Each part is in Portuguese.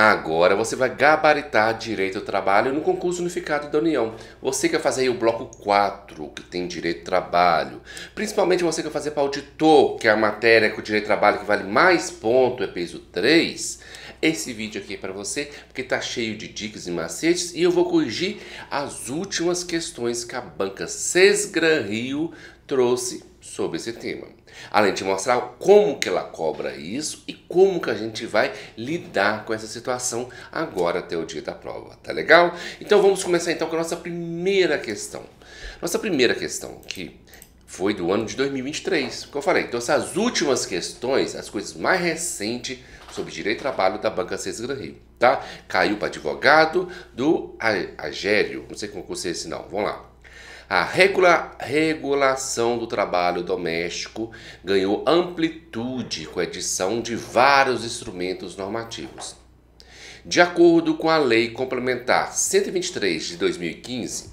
Agora você vai gabaritar direito ao trabalho no concurso unificado da União. Você quer fazer aí o bloco 4, que tem direito ao trabalho. Principalmente você quer fazer para auditor, que é a matéria com direito ao trabalho que vale mais ponto, é peso 3. Esse vídeo aqui é para você, porque está cheio de dicas e macetes e eu vou corrigir as últimas questões que a banca Sesgran Rio trouxe sobre esse tema. Além de mostrar como que ela cobra isso e como que a gente vai lidar com essa situação agora até o dia da prova, tá legal? Então vamos começar então com a nossa primeira questão. Nossa primeira questão aqui foi do ano de 2023, como eu falei. Então essas últimas questões, as coisas mais recentes sobre direito do trabalho da Banca César Rio, tá? Caiu para advogado do Agério, não sei como é esse não, vamos lá. A regula regulação do trabalho doméstico ganhou amplitude com a edição de vários instrumentos normativos. De acordo com a Lei Complementar 123 de 2015,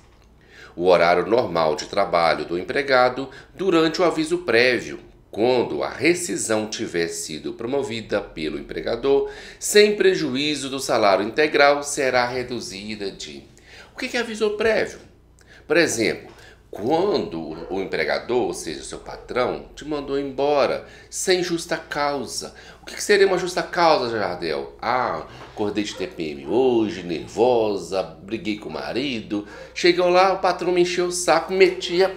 o horário normal de trabalho do empregado durante o aviso prévio, quando a rescisão tiver sido promovida pelo empregador, sem prejuízo do salário integral, será reduzida de. O que é aviso prévio? Por exemplo, quando o empregador, ou seja, o seu patrão, te mandou embora sem justa causa. O que seria uma justa causa, Jardel? Ah, acordei de TPM hoje, nervosa, briguei com o marido. Chegou lá, o patrão me encheu o saco, metia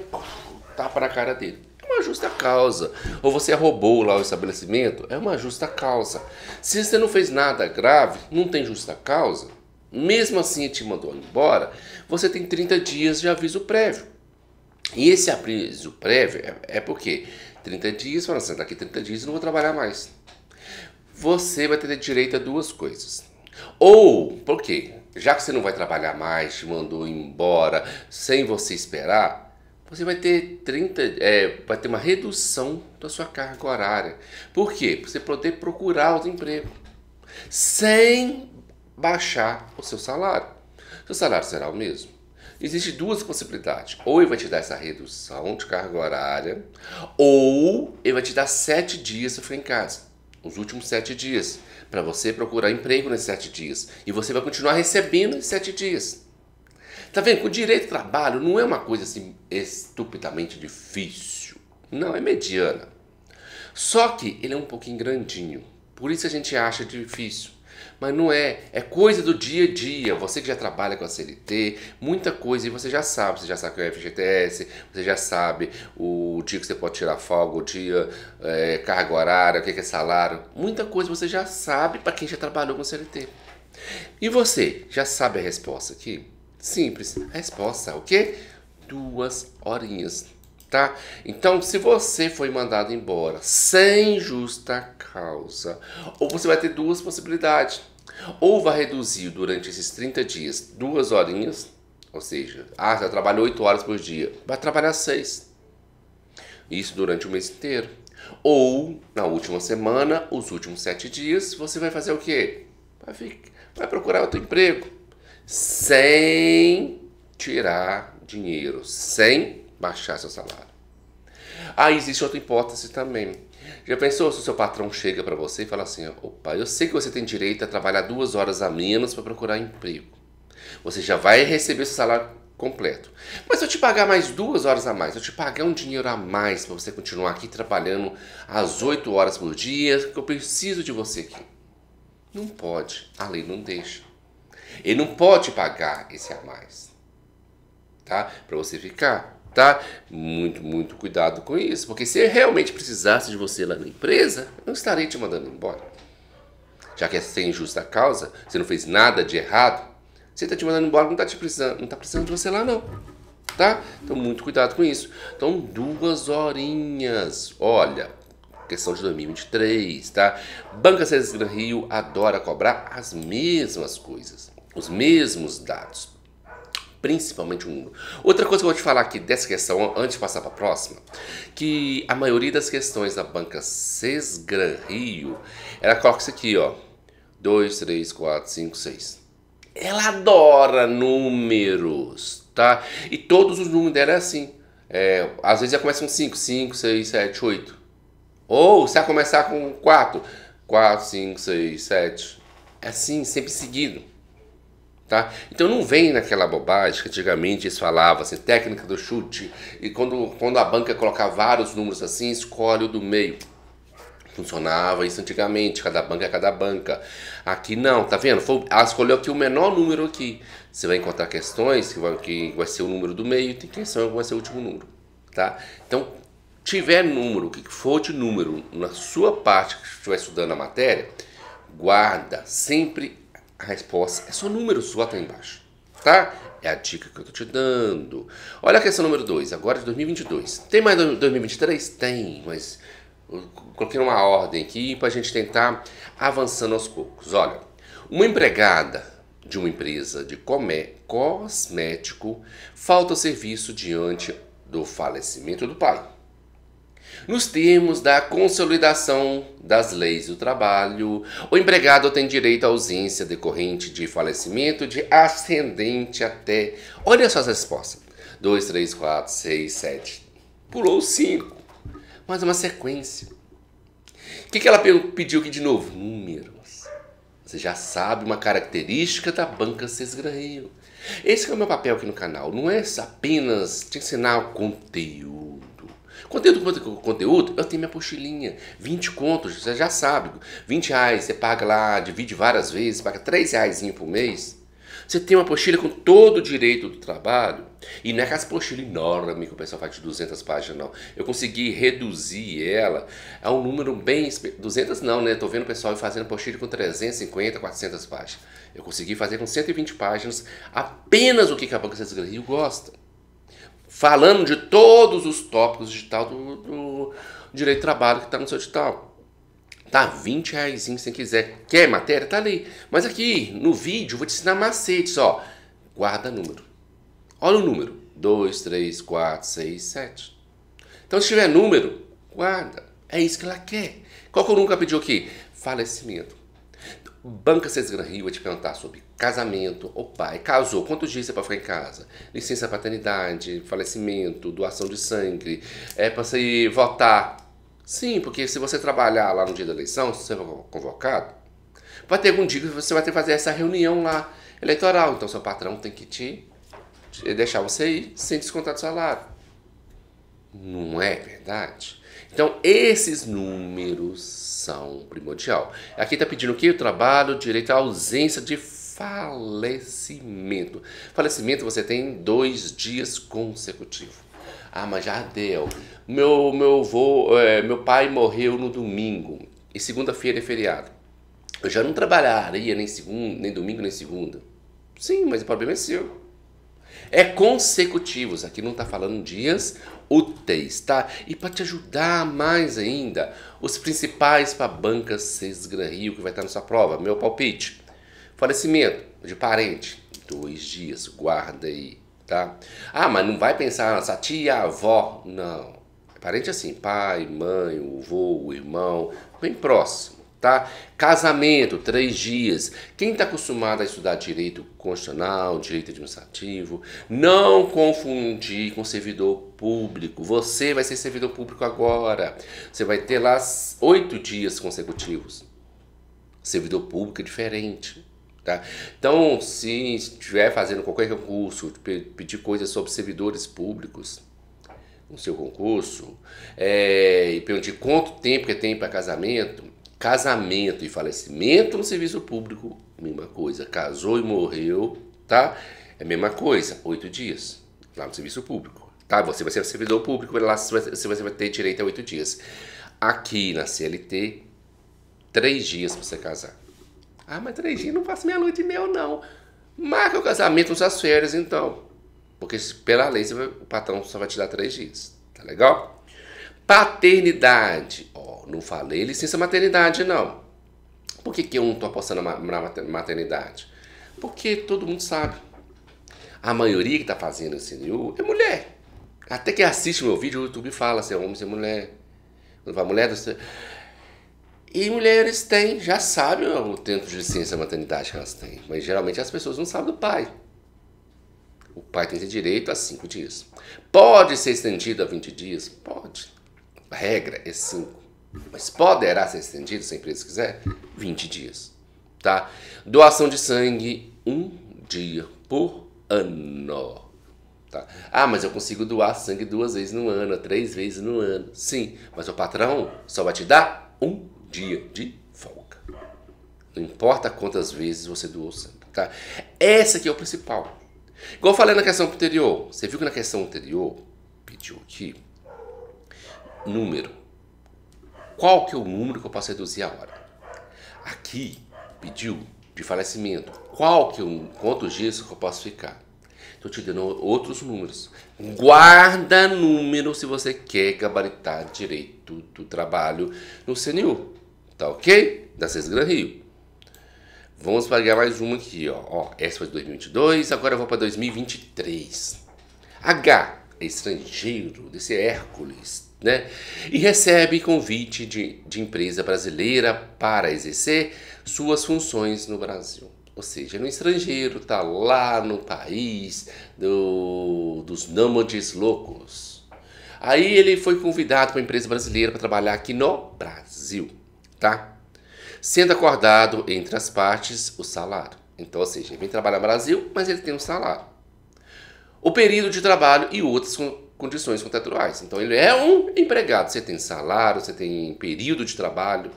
tapa na cara dele. É uma justa causa. Ou você roubou lá o estabelecimento, é uma justa causa. Se você não fez nada grave, não tem justa causa, mesmo assim te mandou embora, você tem 30 dias de aviso prévio. E esse aviso prévio é, é porque 30 dias, falando assim, daqui 30 dias eu não vou trabalhar mais. Você vai ter direito a duas coisas. Ou, por quê? Já que você não vai trabalhar mais, te mandou embora sem você esperar, você vai ter 30, é, vai ter uma redução da sua carga horária. Por quê? Para você poder procurar outro emprego sem baixar o seu salário. Seu salário será o mesmo. Existem duas possibilidades. Ou ele vai te dar essa redução de carga horária, ou ele vai te dar sete dias para ficar em casa. Os últimos sete dias. Para você procurar emprego nesses sete dias. E você vai continuar recebendo esses sete dias. Tá vendo? Com direito ao trabalho não é uma coisa assim estupidamente difícil. Não, é mediana. Só que ele é um pouquinho grandinho. Por isso a gente acha difícil. Mas não é, é coisa do dia a dia. Você que já trabalha com a CLT, muita coisa e você já sabe. Você já sabe o que é FGTS, você já sabe o dia que você pode tirar folga, o dia, é, carga horária, o que é salário. Muita coisa você já sabe para quem já trabalhou com CLT. E você, já sabe a resposta aqui? Simples. A resposta é o quê? Duas horinhas tá? Então, se você foi mandado embora sem justa causa, ou você vai ter duas possibilidades. Ou vai reduzir durante esses 30 dias duas horinhas, ou seja, ah, você trabalha 8 horas por dia, vai trabalhar 6. Isso durante o mês inteiro. Ou, na última semana, os últimos 7 dias, você vai fazer o quê? Vai, ficar, vai procurar outro emprego. Sem tirar dinheiro, sem baixar seu salário. Ah, existe outra hipótese também. Já pensou se o seu patrão chega para você e fala assim: opa, eu sei que você tem direito a trabalhar duas horas a menos para procurar emprego. Você já vai receber seu salário completo. Mas se eu te pagar mais duas horas a mais, eu te pagar um dinheiro a mais para você continuar aqui trabalhando às oito horas por dia, que eu preciso de você aqui. Não pode, a lei não deixa. Ele não pode pagar esse a mais, tá? Para você ficar tá? Muito, muito cuidado com isso, porque se eu realmente precisasse de você lá na empresa, eu não estarei te mandando embora. Já que é sem justa causa, você não fez nada de errado, você está te mandando embora, não está te precisando, está precisando de você lá não. Tá? Então muito cuidado com isso. Então duas horinhas. Olha, questão de 2023, tá? Banca César Rio adora cobrar as mesmas coisas, os mesmos dados principalmente o número. Outra coisa que eu vou te falar aqui dessa questão, antes de passar para a próxima, que a maioria das questões da banca Sesgran Rio, ela coloca isso aqui, ó. 2, 3, 4, 5, 6. Ela adora números, tá? E todos os números dela é assim. É, às vezes já começa com 5, 5, 6, 7, 8. Ou se ela começar com 4, 4, 5, 6, 7, É assim, sempre seguido. Tá? Então não vem naquela bobagem que antigamente eles falavam assim, técnica do chute, e quando, quando a banca colocar vários números assim, escolhe o do meio. Funcionava isso antigamente, cada banca é cada banca. Aqui não, tá vendo? Foi, ela escolheu aqui o menor número aqui. Você vai encontrar questões que vai, que vai ser o número do meio, tem questão que vai ser o último número. Tá? Então, tiver número, o que for de número na sua parte que estiver estudando a matéria, guarda sempre a resposta. É só número só tá embaixo, tá? É a dica que eu tô te dando. Olha a questão número 2, agora de 2022. Tem mais 2023? Tem, mas coloquei uma ordem aqui para a gente tentar avançando aos poucos. Olha, uma empregada de uma empresa de cosmético falta serviço diante do falecimento do pai. Nos termos da consolidação das leis do trabalho, o empregado tem direito à ausência decorrente de falecimento de ascendente até. Olha só as respostas: 2, 3, 4, 6, 7. Pulou 5. Mas uma sequência. O que, que ela pediu aqui de novo? Números. Você já sabe uma característica da banca Sesgrail. Esse é o meu papel aqui no canal. Não é apenas te ensinar o conteúdo Conteúdo, conteúdo, eu tenho minha pochilinha, 20 contos, você já sabe, 20 reais, você paga lá, divide várias vezes, paga 3 reais por mês. Você tem uma pochila com todo o direito do trabalho, e não é aquela pochila enorme que o pessoal faz de 200 páginas, não. Eu consegui reduzir ela a um número bem... 200 não, né? Estou vendo o pessoal fazendo pochila com 350, 400 páginas. Eu consegui fazer com 120 páginas apenas o que a Banca Central Rio gosta falando de todos os tópicos digital do, do direito de trabalho que está no seu edital. Tá, 20 reais se quiser. Quer matéria? Tá ali. Mas aqui, no vídeo, eu vou te ensinar macetes, ó. Guarda número. Olha o número. 2, 3, 4, 6, 7. Então, se tiver número, guarda. É isso que ela quer. Qual que eu nunca pediu aqui? Falecimento. Banca César Rio vai te perguntar sobre casamento. O pai casou, quantos dias é para ficar em casa? Licença paternidade, falecimento, doação de sangue, é para você votar. Sim, porque se você trabalhar lá no dia da eleição, se você for convocado, vai ter algum dia que você vai ter que fazer essa reunião lá eleitoral. Então seu patrão tem que te, te deixar você ir sem descontar do salário. Não é verdade? Então, esses números são primordial. Aqui está pedindo o que? O trabalho, direito à ausência de falecimento. Falecimento você tem dois dias consecutivos. Ah, mas já deu. Meu, meu, avô, é, meu pai morreu no domingo e segunda-feira é feriado. Eu já não trabalharia nem segundo, nem domingo, nem segunda. Sim, mas o problema é seu. É consecutivos, aqui não está falando dias úteis, tá? E para te ajudar mais ainda, os principais para a banca Sesgra Rio que vai estar na sua prova, meu palpite. Falecimento de parente, dois dias, guarda aí, tá? Ah, mas não vai pensar nessa tia, avó, não. Parente assim, pai, mãe, o avô, o irmão, bem próximo tá? Casamento, três dias. Quem está acostumado a estudar direito constitucional, direito administrativo, não confundir com servidor público. Você vai ser servidor público agora. Você vai ter lá oito dias consecutivos. Servidor público é diferente. Tá? Então, se estiver fazendo qualquer concurso, pedir coisas sobre servidores públicos no seu concurso, é, e perguntar quanto tempo que tem para casamento, Casamento e falecimento no serviço público, mesma coisa. Casou e morreu, tá? É a mesma coisa, oito dias lá no serviço público. Tá? Você vai ser servidor público, lá você vai ter direito a oito dias. Aqui na CLT, três dias para você casar. Ah, mas três dias não faço minha lua de mel, não. Marca o casamento nas férias, então. Porque pela lei o patrão só vai te dar três dias. Tá legal? Paternidade. Não falei licença maternidade, não. Por que, que eu não estou apostando na maternidade? Porque todo mundo sabe. A maioria que está fazendo esse NU é mulher. Até que assiste meu vídeo, o YouTube fala se é homem, se é mulher. Quando vai mulher, você... E mulheres têm, já sabem o tempo de licença maternidade que elas têm. Mas geralmente as pessoas não sabem do pai. O pai tem direito a 5 dias. Pode ser estendido a 20 dias? Pode. A regra é 5. Mas poderá ser estendido, se a empresa quiser, 20 dias. tá? Doação de sangue, um dia por ano. Tá? Ah, mas eu consigo doar sangue duas vezes no ano, três vezes no ano. Sim, mas o patrão só vai te dar um dia de folga. Não importa quantas vezes você doou sangue, tá? Essa aqui é o principal. Igual eu falei na questão anterior. Você viu que na questão anterior pediu aqui número. Qual que é o número que eu posso reduzir a hora? Aqui pediu de falecimento. Qual que eu, quantos dias que eu posso ficar? Estou te dando outros números. Guarda número se você quer gabaritar direito do trabalho no CNU. Tá ok? Da Gran Rio. Vamos pegar mais uma aqui, ó. ó essa foi de 2022, agora eu vou para 2023. H, estrangeiro, desse Hércules, né? E recebe convite de, de empresa brasileira para exercer suas funções no Brasil. Ou seja, no estrangeiro, tá lá no país do, dos nômades loucos. Aí ele foi convidado para uma empresa brasileira para trabalhar aqui no Brasil, tá? Sendo acordado entre as partes o salário. Então, ou seja, ele vem trabalhar no Brasil, mas ele tem um salário. O período de trabalho e outras condições contratuais. Então, ele é um empregado. Você tem salário, você tem período de trabalho,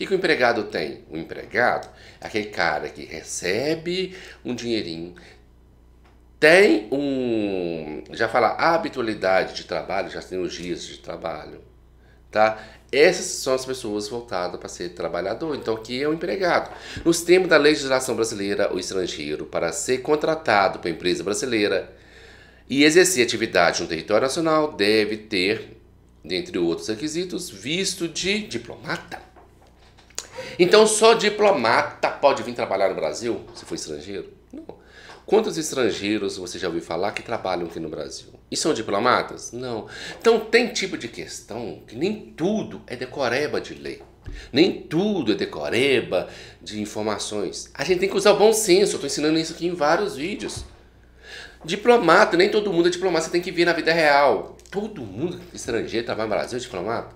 que, que o empregado tem? O empregado é aquele cara que recebe um dinheirinho, tem um. Já fala habitualidade de trabalho, já tem os dias de trabalho. Tá? Essas são as pessoas voltadas para ser trabalhador. Então, aqui é o empregado. Nos termos da legislação brasileira, o estrangeiro, para ser contratado para empresa brasileira e exercer atividade no território nacional, deve ter, dentre outros requisitos, visto de diplomata. Então só diplomata pode vir trabalhar no Brasil, se for estrangeiro? Não. Quantos estrangeiros você já ouviu falar que trabalham aqui no Brasil? E são diplomatas? Não. Então tem tipo de questão que nem tudo é decoreba de lei. Nem tudo é decoreba de informações. A gente tem que usar o bom senso. Eu estou ensinando isso aqui em vários vídeos. Diplomata, nem todo mundo é diplomata. Você tem que vir na vida real. Todo mundo estrangeiro trabalha no Brasil é diplomata?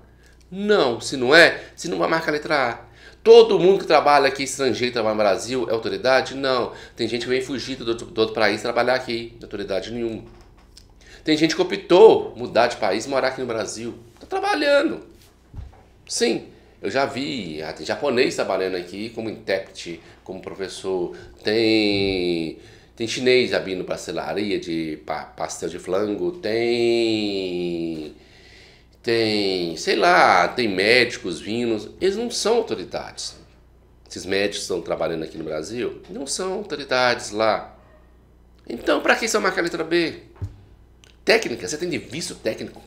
Não, se não é, se não vai marcar a letra A. Todo mundo que trabalha aqui estrangeiro, trabalha no Brasil, é autoridade? Não. Tem gente que vem fugir do outro, do outro país trabalhar aqui, não autoridade nenhuma. Tem gente que optou mudar de país morar aqui no Brasil. Está trabalhando. Sim, eu já vi, tem japonês trabalhando aqui como intérprete, como professor. Tem tem chinês abrindo pastelaria de pastel de flango, tem tem, sei lá, tem médicos vindo, eles não são autoridades. Esses médicos que estão trabalhando aqui no Brasil não são autoridades lá. Então, para que só marcar a letra B? Técnica, você tem de visto técnico.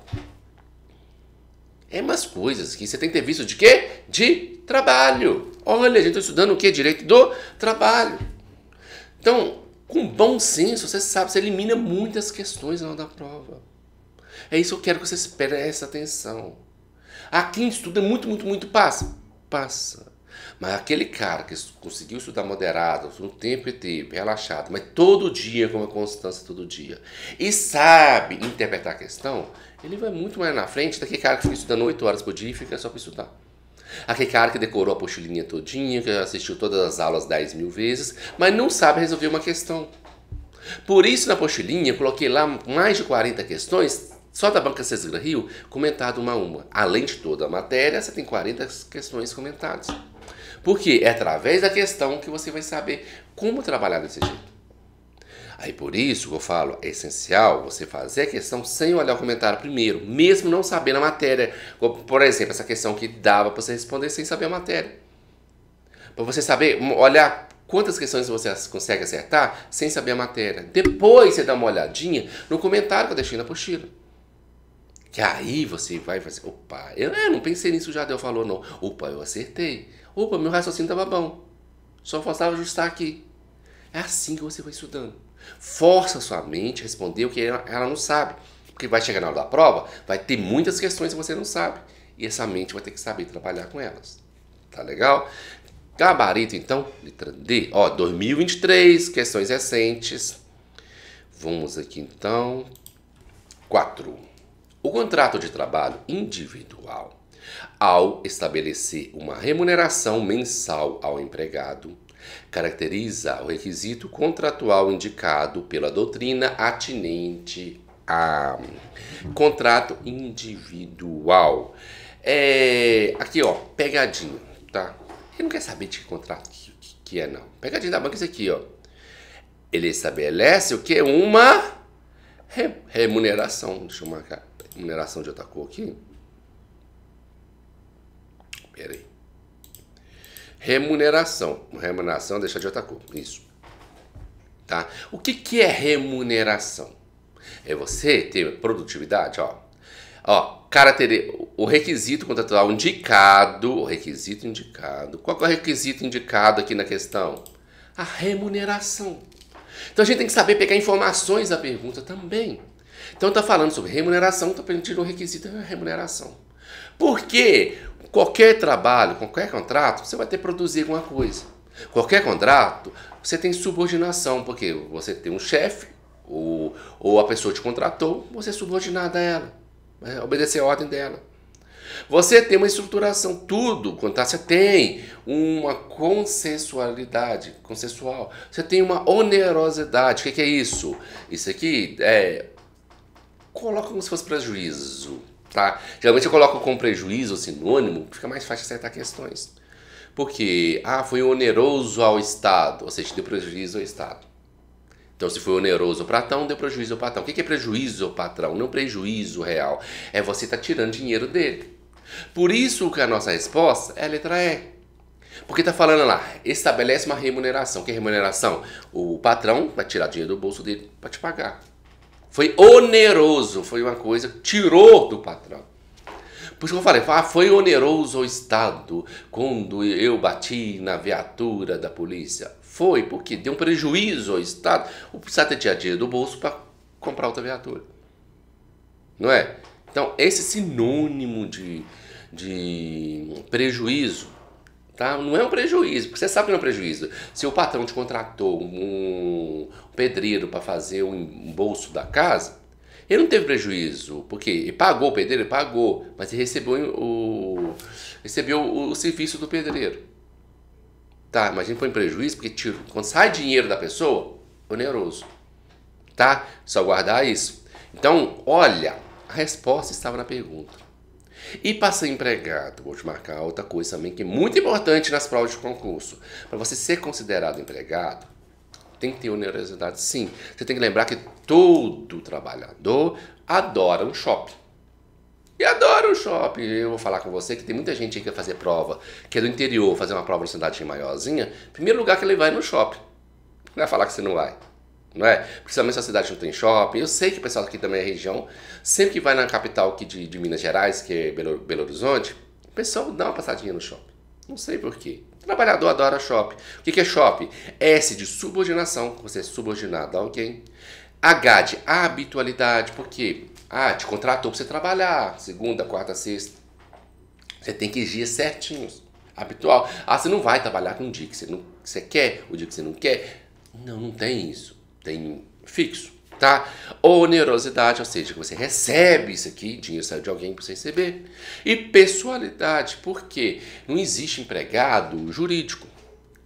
É umas coisas que você tem que ter visto de quê? De trabalho. Olha, a gente está estudando o quê? Direito do trabalho. Então, com bom senso, você sabe, você elimina muitas questões na hora da prova. É isso que eu quero que vocês prestem atenção. Aqui estuda muito, muito, muito passa? Passa. Mas aquele cara que conseguiu estudar moderado, no tempo e tempo, relaxado, mas todo dia, com uma constância todo dia, e sabe interpretar a questão, ele vai muito mais na frente daquele cara que fica estudando 8 horas por dia e fica só para estudar. Aquele cara que decorou a pochilinha todinha, que assistiu todas as aulas 10 mil vezes, mas não sabe resolver uma questão. Por isso, na pochilinha, coloquei lá mais de 40 questões só da Banca César Rio, comentado uma a uma. Além de toda a matéria, você tem 40 questões comentadas. Porque é através da questão que você vai saber como trabalhar desse jeito. Aí por isso que eu falo, é essencial você fazer a questão sem olhar o comentário primeiro, mesmo não sabendo a matéria. Por exemplo, essa questão que dava para você responder sem saber a matéria. Para você saber, olhar quantas questões você consegue acertar sem saber a matéria. Depois você dá uma olhadinha no comentário que eu deixei na apostila. Que aí você vai fazer, opa, eu, eu não pensei nisso já, Deus falou não. Opa, eu acertei. Opa, meu raciocínio estava bom. Só faltava ajustar aqui. É assim que você vai estudando. Força sua mente a responder o que ela, ela não sabe. Porque vai chegar na hora da prova, vai ter muitas questões que você não sabe. E essa mente vai ter que saber trabalhar com elas. Tá legal? Gabarito, então, letra D. Ó, 2023, questões recentes. Vamos aqui, então. 4. O contrato de trabalho individual ao estabelecer uma remuneração mensal ao empregado, caracteriza o requisito contratual indicado pela doutrina atinente a contrato individual. É, aqui, ó, pegadinha, tá? Ele não quer saber de que contrato que, que, é, não. Pegadinha da banca é isso aqui, ó. Ele estabelece o que? Uma re, remuneração. Deixa eu marcar. Remuneração de outra cor aqui. Pera aí. Remuneração. Remuneração, deixa de outra cor. Isso. Tá? O que, que é remuneração? É você ter produtividade, ó. Ó, cara ter o requisito contratual indicado, o requisito indicado. Qual é o requisito indicado aqui na questão? A remuneração. Então a gente tem que saber pegar informações da pergunta também. Então está falando sobre remuneração, está permitindo o requisito da remuneração. Porque qualquer trabalho, qualquer contrato, você vai ter que produzir alguma coisa. Qualquer contrato, você tem subordinação, porque você tem um chefe, ou, ou a pessoa te contratou, você é subordinado a ela, né? obedecer a ordem dela. Você tem uma estruturação, tudo, quando você tem uma consensualidade, consensual, você tem uma onerosidade. O que é isso? Isso aqui é. Coloca como se fosse prejuízo, tá? Geralmente eu coloco com prejuízo, sinônimo, fica mais fácil acertar questões. Porque, ah, foi oneroso ao Estado, ou seja, deu prejuízo ao Estado. Então, se foi oneroso ao patrão, deu prejuízo ao patrão. O que é prejuízo ao patrão? Não prejuízo real. É você estar tá tirando dinheiro dele. Por isso que a nossa resposta é a letra E. Porque está falando lá, estabelece uma remuneração. Que remuneração? O patrão vai tirar dinheiro do bolso dele para te pagar. Foi oneroso, foi uma coisa que tirou do patrão. Por isso que eu falei, ah, foi oneroso ao Estado quando eu bati na viatura da polícia. Foi, porque deu um prejuízo ao Estado. O Estado tinha dinheiro do bolso para comprar outra viatura. Não é? Então, esse sinônimo de, de prejuízo, tá? Não é um prejuízo, porque você sabe que não é um prejuízo. Se o patrão te contratou um pedreiro para fazer um bolso da casa, ele não teve prejuízo, porque ele pagou o pedreiro, ele pagou, mas ele recebeu o, recebeu o, serviço do pedreiro. Tá, mas gente põe prejuízo porque tira, quando sai dinheiro da pessoa, oneroso. Tá? Só guardar isso. Então, olha, a resposta estava na pergunta. E para ser empregado, vou te marcar outra coisa também que é muito importante nas provas de concurso. Para você ser considerado empregado, tem que ter onerosidade sim. Você tem que lembrar que todo trabalhador adora um shopping. E adora um shopping. Eu vou falar com você que tem muita gente que quer fazer prova, que é do interior, fazer uma prova na cidade maiorzinha. Primeiro lugar que ele vai no shopping. Não vai falar que você não vai não é? Principalmente se a cidade não tem shopping. Eu sei que o pessoal aqui também é região, sempre que vai na capital aqui de, de Minas Gerais, que é Belo, Belo Horizonte, o pessoal dá uma passadinha no shopping. Não sei porquê. Trabalhador adora shopping. O que é shopping? S de subordinação, você é subordinado a alguém. H de habitualidade, porque ah, te contratou para você trabalhar segunda, quarta, sexta. Você tem que ir dias certinhos. Habitual. Ah, você não vai trabalhar com um dia que você, não, que você quer, o dia que você não quer. Não, não tem isso tem fixo, tá? Onerosidade, ou seja, que você recebe isso aqui, dinheiro sai de alguém para você receber. E pessoalidade, porque não existe empregado jurídico.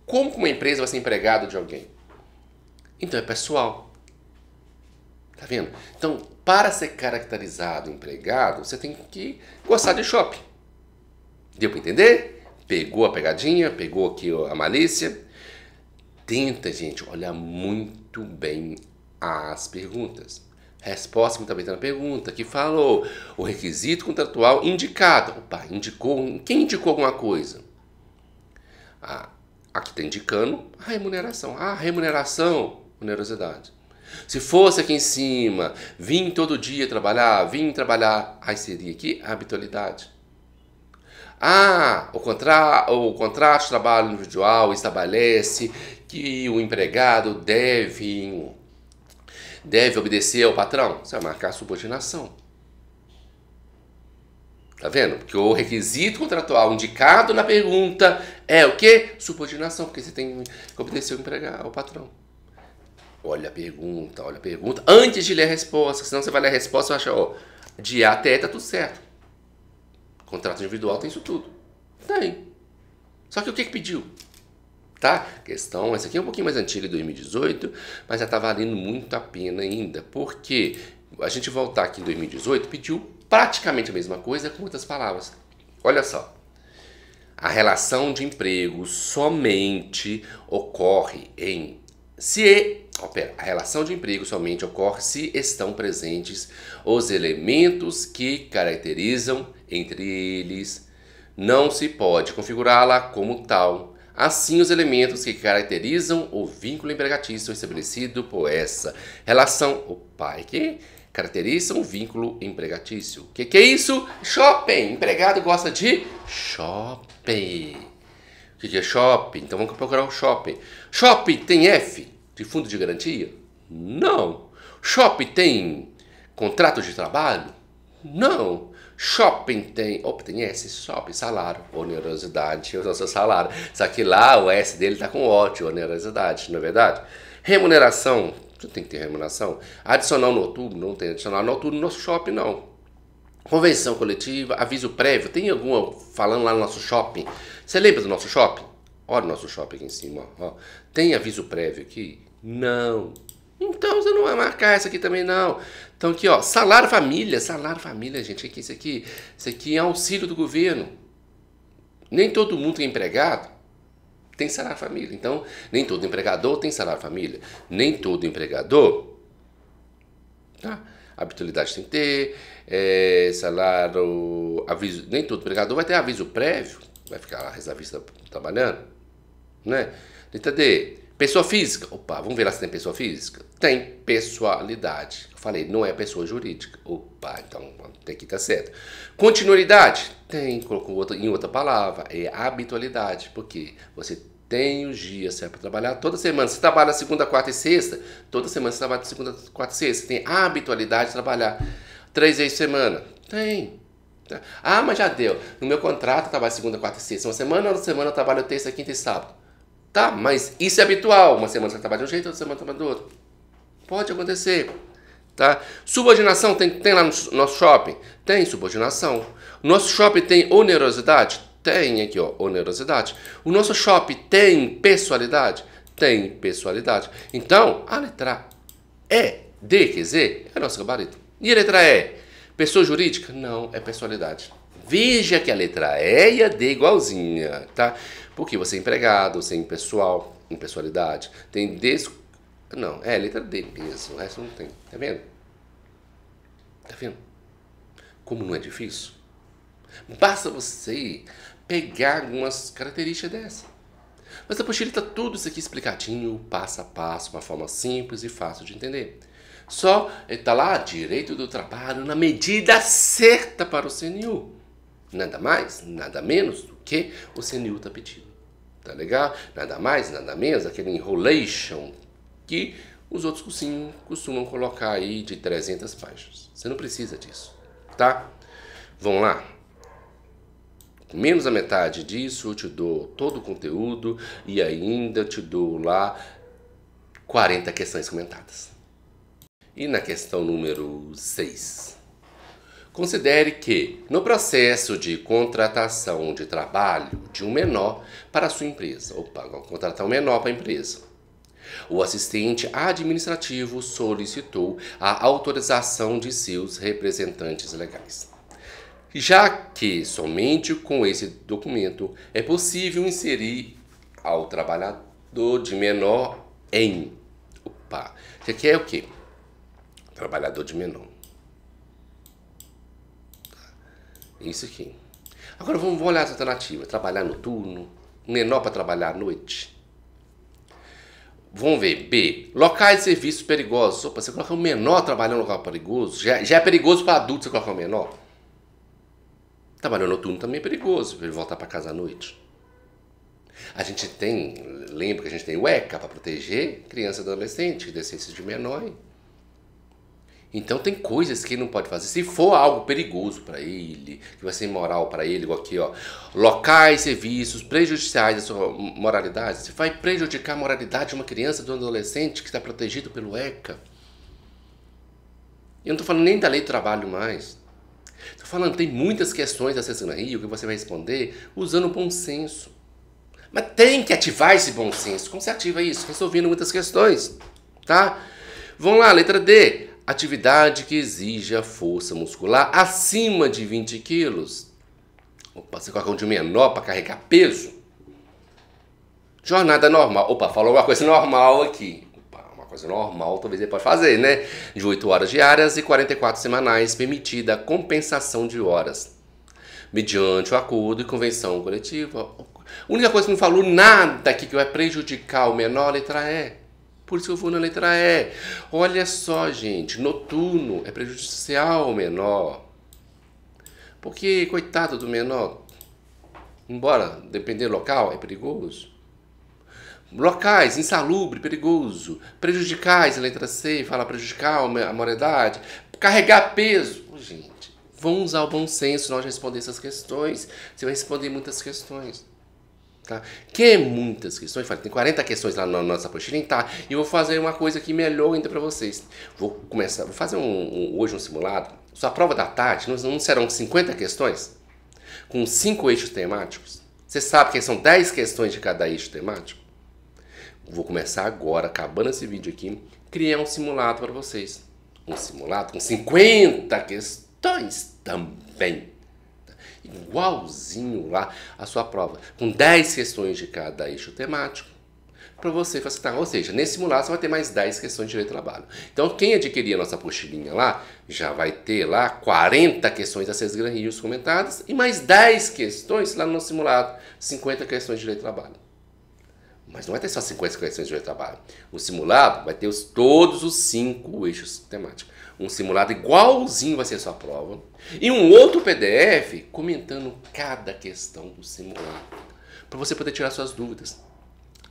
Como uma empresa vai ser empregado de alguém? Então é pessoal. Tá vendo? Então, para ser caracterizado empregado, você tem que gostar de shopping. Deu para entender? Pegou a pegadinha, pegou aqui a malícia tenta, gente, olhar muito bem as perguntas. Resposta também está na pergunta, que falou o requisito contratual indicado. Opa, indicou. Quem indicou alguma coisa? Ah, aqui está indicando a remuneração. Ah, remuneração, onerosidade. Se fosse aqui em cima, vim todo dia trabalhar, vim trabalhar, aí seria aqui a habitualidade. Ah, o, contra, o contrato de trabalho individual estabelece que o empregado deve, deve obedecer ao patrão? Você vai marcar a subordinação. Tá vendo? Porque o requisito contratual indicado na pergunta é o quê? Subordinação, porque você tem que obedecer ao empregado, ao patrão. Olha a pergunta, olha a pergunta, antes de ler a resposta, senão você vai ler a resposta e vai achar, ó, de A até tá tudo certo. Contrato individual tem isso tudo. Tem. Só que o que, que pediu? Tá? Questão, essa aqui é um pouquinho mais antiga, de 2018, mas já está valendo muito a pena ainda. Porque a gente voltar aqui em 2018 pediu praticamente a mesma coisa com outras palavras. Olha só. A relação de emprego somente ocorre em se a relação de emprego somente ocorre se estão presentes os elementos que caracterizam entre eles. Não se pode configurá-la como tal. Assim, os elementos que caracterizam o vínculo empregatício estabelecido por essa relação, opa, é que caracterizam o vínculo empregatício. O que, que é isso? Shopping. Empregado gosta de shopping. O que, que é shopping? Então vamos procurar o shopping. Shopping tem F de fundo de garantia? Não. Shopping tem contrato de trabalho? Não. Shopping tem. Opa, tem S, shopping, salário, onerosidade, o seu salário. Só que lá o S dele está com ótimo, onerosidade, não é verdade? Remuneração, tem que ter remuneração. Adicional noturno, não tem adicional noturno no nosso shopping, não. Convenção coletiva, aviso prévio, tem alguma falando lá no nosso shopping? Você lembra do nosso shopping? Olha o nosso shopping aqui em cima, ó. Tem aviso prévio aqui? Não. Então você não vai marcar essa aqui também não. Então aqui, ó, salário família, salário família, gente, que é isso aqui? Isso aqui é auxílio do governo. Nem todo mundo tem empregado tem salário família. Então, nem todo empregador tem salário família. Nem todo empregador, tá? Habitualidade tem que ter, é, salário, aviso, nem todo empregador vai ter aviso prévio, vai ficar lá reservista trabalhando, né? Entender? Pessoa física. Opa, vamos ver lá se tem pessoa física. Tem pessoalidade. Eu falei, não é pessoa jurídica. Opa, então tem que estar tá certo. Continuidade. Tem, colocou outra, em outra palavra. É habitualidade. Porque você tem os dias certo para trabalhar toda semana. Você trabalha segunda, quarta e sexta. Toda semana você trabalha segunda, quarta e sexta. Tem a habitualidade de trabalhar três vezes por semana. Tem. Ah, mas já deu. No meu contrato eu trabalho segunda, quarta e sexta. Uma semana, outra semana eu trabalho terça, quinta e sábado. Tá, mas isso é habitual. Uma semana você trabalha de um jeito, outra semana trabalha do outro. Pode acontecer. Tá? Subordinação tem, tem lá no nosso shopping? Tem subordinação. Nosso shopping tem onerosidade? Tem aqui, ó, onerosidade. O nosso shopping tem pessoalidade? Tem pessoalidade. Então, a letra E, D, quer dizer, é nosso gabarito. E a letra E? Pessoa jurídica? Não, é pessoalidade. Veja que a letra E e a D igualzinha, tá? Porque você é empregado, você é impessoal, impessoalidade, tem des... Não, é letra D mesmo, o resto não tem. Tá vendo? Tá vendo? Como não é difícil? Basta você pegar algumas características dessa. Mas a apostila está tudo isso aqui explicadinho, passo a passo, uma forma simples e fácil de entender. Só está lá, direito do trabalho na medida certa para o CNU. Nada mais, nada menos do que o CNU está pedindo. Tá legal? Nada mais, nada menos, aquele enrolation que os outros cursinhos costumam colocar aí de 300 páginas. Você não precisa disso, tá? Vamos lá? Menos a metade disso, eu te dou todo o conteúdo e ainda te dou lá 40 questões comentadas. E na questão número 6. Considere que, no processo de contratação de trabalho de um menor para a sua empresa, opa, contratar um menor para a empresa, o assistente administrativo solicitou a autorização de seus representantes legais. Já que somente com esse documento é possível inserir ao trabalhador de menor em. Opa, você quer o quê? Trabalhador de menor. Isso aqui. Agora vamos olhar as alternativas. Trabalhar noturno, menor para trabalhar à noite. Vamos ver. B. Locais de serviços perigosos. Opa, você colocar um menor trabalhando em local perigoso. Já, já é perigoso para adulto você colocar um menor. Trabalhando noturno também é perigoso, ele voltar para casa à noite. A gente tem, lembra que a gente tem o ECA para proteger criança e adolescente, decência de menor. Então tem coisas que ele não pode fazer. Se for algo perigoso para ele, que vai ser imoral para ele, igual aqui, ó, locais, serviços prejudiciais à sua moralidade, você vai prejudicar a moralidade de uma criança, de um adolescente que está protegido pelo ECA. Eu não estou falando nem da lei do trabalho mais. Estou falando, tem muitas questões da César Rio que você vai responder usando bom senso. Mas tem que ativar esse bom senso. Como você ativa isso? Resolvendo muitas questões, tá? Vamos lá, letra D. Atividade que exija força muscular acima de 20 quilos. Opa, você coloca um de menor para carregar peso. Jornada normal. Opa, falou uma coisa normal aqui. Opa, uma coisa normal, talvez ele pode fazer, né? De 8 horas diárias e 44 semanais, permitida compensação de horas. Mediante o acordo e convenção coletiva. A única coisa que não falou nada aqui que vai prejudicar o menor, letra E. Por isso eu vou na letra E. Olha só, gente, noturno é prejudicial ao menor. Porque, coitado do menor, embora depender do local, é perigoso. Locais, insalubre, perigoso. Prejudicais, letra C, fala prejudicar a moralidade. Carregar peso. Gente, vamos usar o bom senso de responder essas questões. Você vai responder muitas questões. Tá? Que muitas questões, tem 40 questões lá na nossa apostila, tá? E vou fazer uma coisa aqui melhor ainda para vocês. Vou começar, vou fazer um, um, hoje um simulado. Sua prova da tarde não, não serão 50 questões? Com cinco eixos temáticos? Você sabe que são 10 questões de cada eixo temático? Vou começar agora, acabando esse vídeo aqui, criar um simulado para vocês. Um simulado com 50 questões também. Igualzinho lá a sua prova, com 10 questões de cada eixo temático, para você facilitar. Ou seja, nesse simulado você vai ter mais 10 questões de direito do trabalho. Então, quem adquirir a nossa apostilinha lá, já vai ter lá 40 questões a seis Rios comentadas e mais 10 questões lá no nosso simulado, 50 questões de direito do trabalho. Mas não vai ter só 50 questões de trabalho. O simulado vai ter os, todos os cinco eixos temáticos. Um simulado igualzinho vai ser sua prova. E um outro PDF comentando cada questão do simulado. Para você poder tirar suas dúvidas.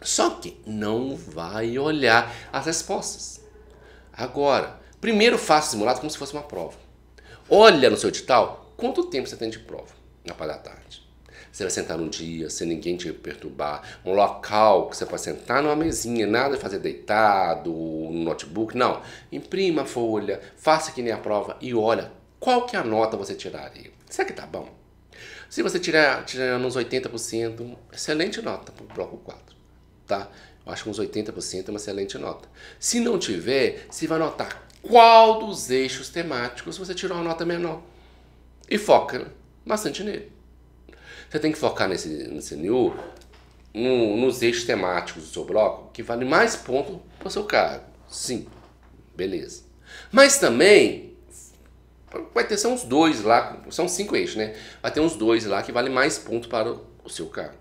Só que não vai olhar as respostas. Agora, primeiro faça o simulado como se fosse uma prova. Olha no seu edital quanto tempo você tem de prova na parte da tarde. Você vai sentar num dia, sem ninguém te perturbar. Um local que você pode sentar numa mesinha, nada de fazer deitado, no notebook. Não. Imprima a folha, faça que nem a prova e olha qual que é a nota você tiraria. Será que tá bom? Se você tirar, tirar uns 80%, excelente nota para o bloco 4. Tá? Eu acho que uns 80% é uma excelente nota. Se não tiver, você vai notar qual dos eixos temáticos você tirou uma nota menor. E foca bastante nele. Você tem que focar nesse, nesse NU no, nos eixos temáticos do seu bloco que vale mais ponto para o seu cargo. Sim, beleza. Mas também vai ter são uns dois lá, são cinco eixos, né? Vai ter uns dois lá que vale mais ponto para o, o seu cargo.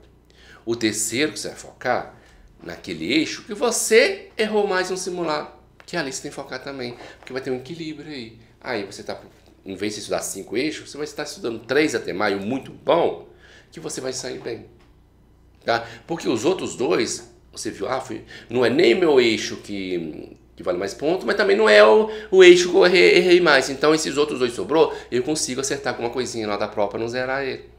O terceiro que você vai focar naquele eixo que você errou mais no simulado, que ali você tem que focar também, porque vai ter um equilíbrio aí. Aí você tá, em vez de estudar cinco eixos, você vai estar estudando três até maio, muito bom, que você vai sair bem. Tá? Porque os outros dois, você viu, ah, foi, não é nem meu eixo que, que vale mais ponto, mas também não é o, o eixo que eu errei, errei mais. Então esses outros dois sobrou, eu consigo acertar com uma coisinha lá da prova para não zerar ele.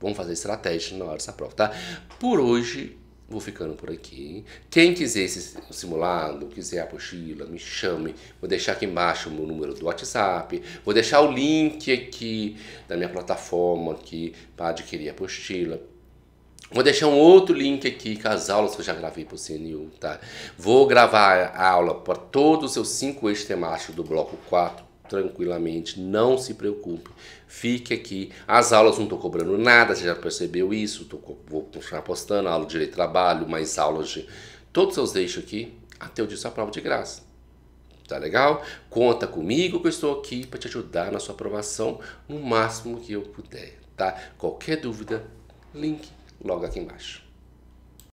Vamos fazer estratégia na hora dessa prova, tá? Por hoje Vou ficando por aqui. Quem quiser esse simulado, quiser a apostila, me chame. Vou deixar aqui embaixo o meu número do WhatsApp. Vou deixar o link aqui da minha plataforma aqui para adquirir a apostila. Vou deixar um outro link aqui com as aulas que eu já gravei para o CNU, tá? Vou gravar a aula para todos os seus cinco eixos temáticos do bloco 4 tranquilamente, não se preocupe. Fique aqui. As aulas não estou cobrando nada, você já percebeu isso. Tô, vou continuar postando aula de direito de trabalho, mais aulas de. Todos os deixo aqui até o dia da prova de graça. Tá legal? Conta comigo que eu estou aqui para te ajudar na sua aprovação no máximo que eu puder, tá? Qualquer dúvida, link logo aqui embaixo.